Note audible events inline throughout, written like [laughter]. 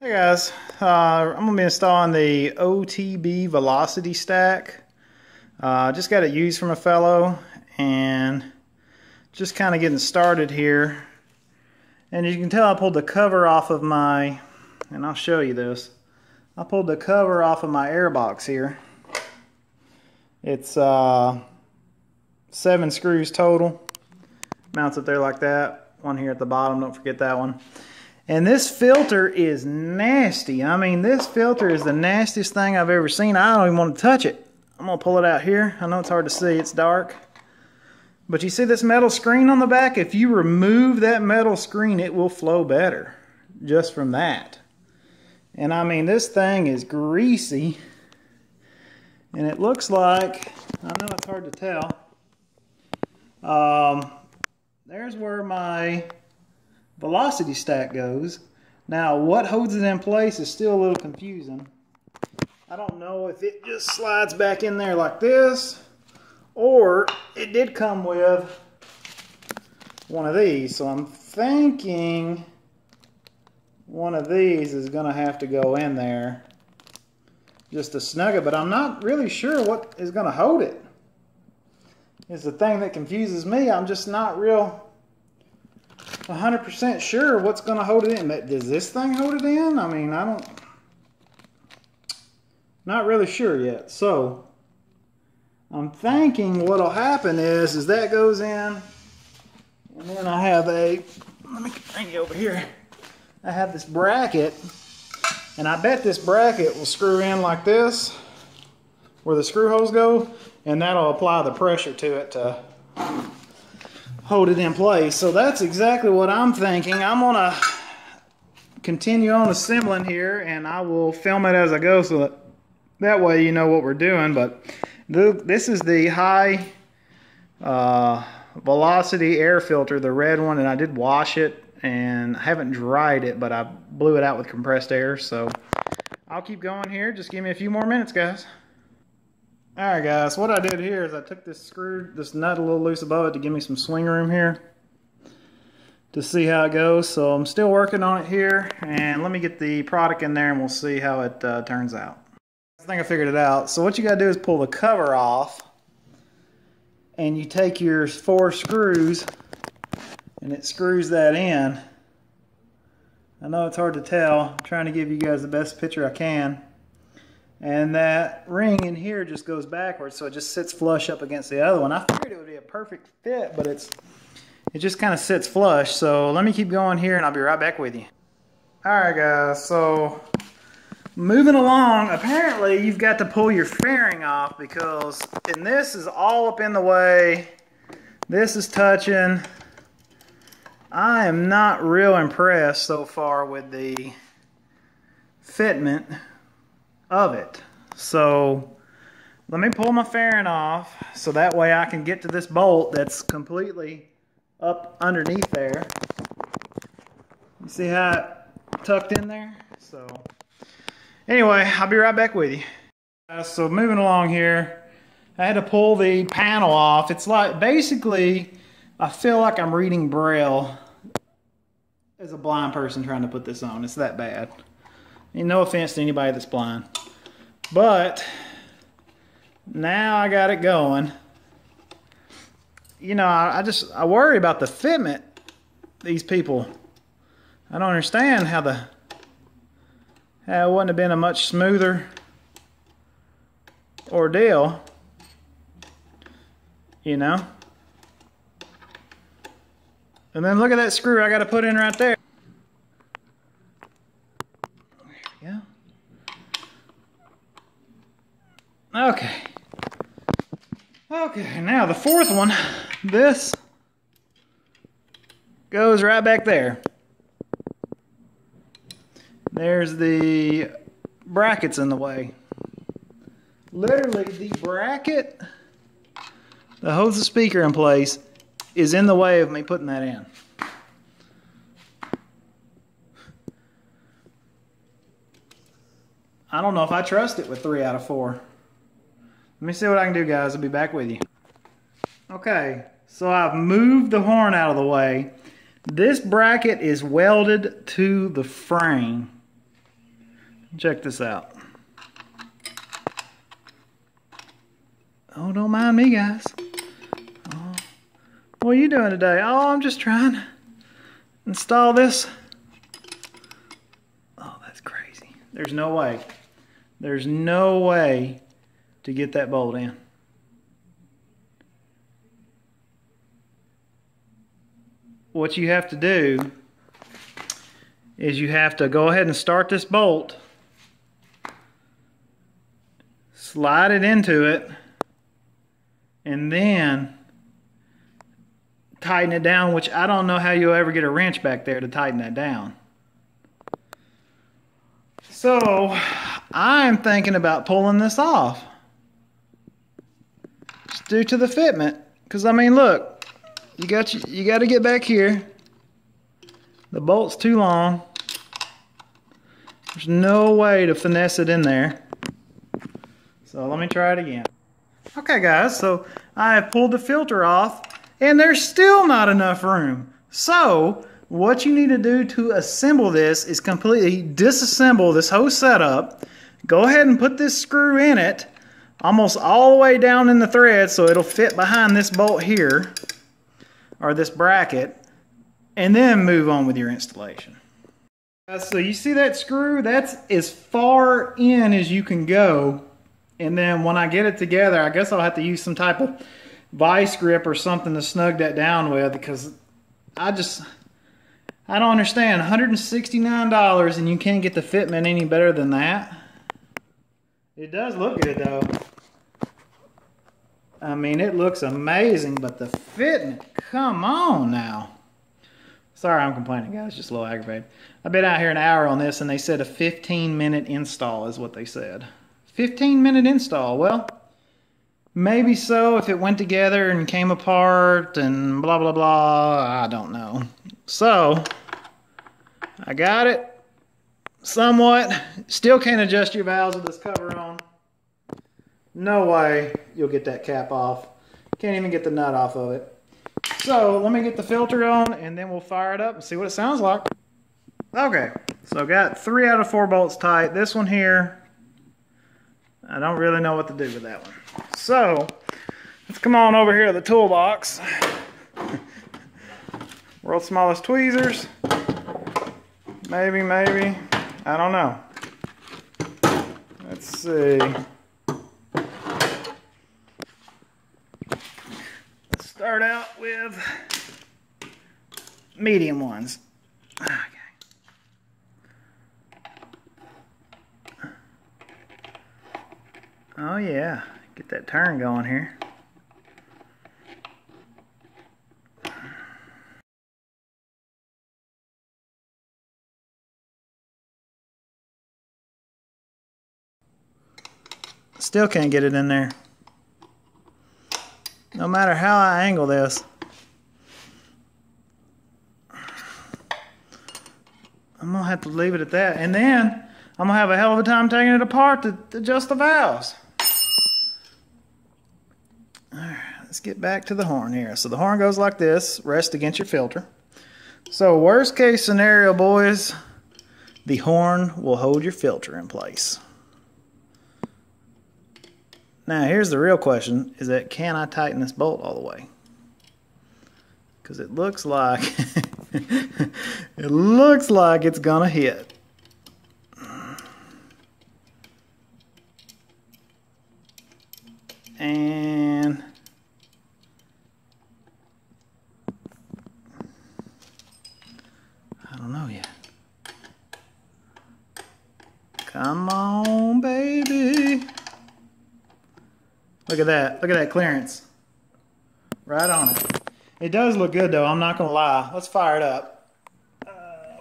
Hey guys, uh, I'm going to be installing the OTB Velocity Stack. Uh, just got it used from a fellow and just kind of getting started here. And as you can tell I pulled the cover off of my, and I'll show you this. I pulled the cover off of my airbox here. It's uh, seven screws total. Mounts it there like that. One here at the bottom, don't forget that one. And this filter is nasty. I mean, this filter is the nastiest thing I've ever seen. I don't even want to touch it. I'm going to pull it out here. I know it's hard to see. It's dark. But you see this metal screen on the back? If you remove that metal screen, it will flow better. Just from that. And I mean, this thing is greasy. And it looks like, I know it's hard to tell. Um, there's where my velocity stack goes. Now, what holds it in place is still a little confusing. I don't know if it just slides back in there like this, or it did come with one of these. So I'm thinking one of these is going to have to go in there just to snug it, but I'm not really sure what is going to hold it. It's the thing that confuses me. I'm just not real 100% sure what's going to hold it in. Does this thing hold it in? I mean, I don't... Not really sure yet. So, I'm thinking what'll happen is, is that goes in, and then I have a... Let me bring you over here. I have this bracket, and I bet this bracket will screw in like this, where the screw holes go, and that'll apply the pressure to it to hold it in place. So that's exactly what I'm thinking. I'm to continue on assembling here and I will film it as I go so that that way you know what we're doing. But this is the high uh, velocity air filter, the red one, and I did wash it and I haven't dried it, but I blew it out with compressed air. So I'll keep going here. Just give me a few more minutes, guys. Alright guys, what I did here is I took this screw, this nut a little loose above it to give me some swing room here to see how it goes. So I'm still working on it here and let me get the product in there and we'll see how it uh, turns out. I think I figured it out. So what you got to do is pull the cover off and you take your four screws and it screws that in. I know it's hard to tell. I'm trying to give you guys the best picture I can and that ring in here just goes backwards so it just sits flush up against the other one. I figured it would be a perfect fit but it's it just kind of sits flush so let me keep going here and I'll be right back with you. Alright guys so moving along apparently you've got to pull your fairing off because and this is all up in the way this is touching I am not real impressed so far with the fitment of it. So let me pull my fairing off so that way I can get to this bolt that's completely up underneath there. You see how it tucked in there? So anyway, I'll be right back with you. Uh, so moving along here, I had to pull the panel off. It's like basically, I feel like I'm reading Braille as a blind person trying to put this on. It's that bad. And no offense to anybody that's blind. But now I got it going. You know, I, I just I worry about the fitment. These people, I don't understand how the how it wouldn't have been a much smoother ordeal. You know. And then look at that screw I got to put in right there. Okay. Okay, now the fourth one, this goes right back there. There's the brackets in the way. Literally, the bracket that holds the speaker in place is in the way of me putting that in. I don't know if I trust it with three out of four. Let me see what I can do, guys. I'll be back with you. Okay, so I've moved the horn out of the way. This bracket is welded to the frame. Check this out. Oh, don't mind me, guys. Oh, what are you doing today? Oh, I'm just trying to install this. Oh, that's crazy. There's no way. There's no way to get that bolt in. What you have to do is you have to go ahead and start this bolt, slide it into it, and then tighten it down, which I don't know how you'll ever get a wrench back there to tighten that down. So I'm thinking about pulling this off. Due to the fitment. Because I mean look, you got you, you got to get back here. The bolt's too long. There's no way to finesse it in there. So let me try it again. Okay guys, so I have pulled the filter off and there's still not enough room. So what you need to do to assemble this is completely disassemble this whole setup. Go ahead and put this screw in it almost all the way down in the thread so it'll fit behind this bolt here or this bracket and then move on with your installation. So you see that screw? That's as far in as you can go. And then when I get it together, I guess I'll have to use some type of vice grip or something to snug that down with because I just, I don't understand. $169 and you can't get the fitment any better than that. It does look good though. I mean, it looks amazing, but the fitting, come on now. Sorry I'm complaining, guys. Just a little aggravated. I've been out here an hour on this, and they said a 15-minute install is what they said. 15-minute install. Well, maybe so if it went together and came apart and blah, blah, blah. I don't know. So, I got it somewhat. Still can't adjust your valves with this cover on. No way you'll get that cap off. Can't even get the nut off of it. So let me get the filter on and then we'll fire it up and see what it sounds like. Okay, so got three out of four bolts tight. This one here, I don't really know what to do with that one. So let's come on over here to the toolbox. [laughs] World's smallest tweezers. Maybe, maybe. I don't know. Let's see. Let's start out with medium ones. Okay. Oh yeah, get that turn going here. Still can't get it in there. No matter how I angle this. I'm going to have to leave it at that. And then I'm going to have a hell of a time taking it apart to, to adjust the valves. Alright, let's get back to the horn here. So the horn goes like this, rest against your filter. So worst case scenario, boys, the horn will hold your filter in place. Now here's the real question, is that can I tighten this bolt all the way? Because it looks like, [laughs] it looks like it's gonna hit. And I don't know yet. Come on, baby. Look at that. Look at that clearance. Right on it. It does look good though, I'm not going to lie. Let's fire it up. Uh,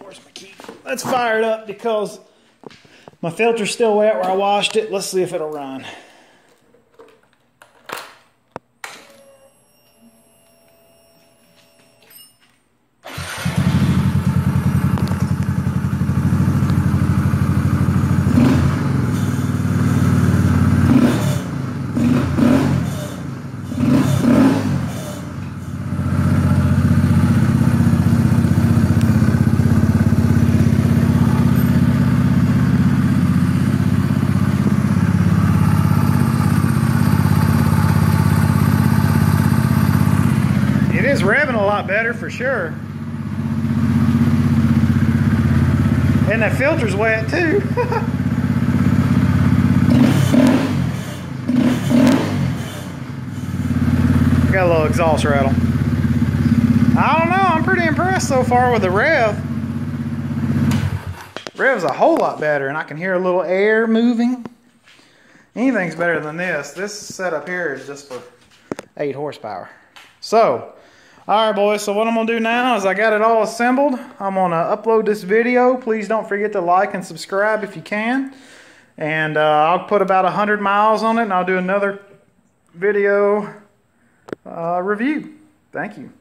where's my key? Let's fire it up because my filter's still wet where I washed it. Let's see if it'll run. Better for sure. And the filter's wet too. [laughs] Got a little exhaust rattle. I don't know, I'm pretty impressed so far with the rev. Rev's a whole lot better and I can hear a little air moving. Anything's better than this. This setup here is just for 8 horsepower. So, all right, boys. So what I'm to do now is I got it all assembled. I'm to upload this video. Please don't forget to like and subscribe if you can. And uh, I'll put about 100 miles on it, and I'll do another video uh, review. Thank you.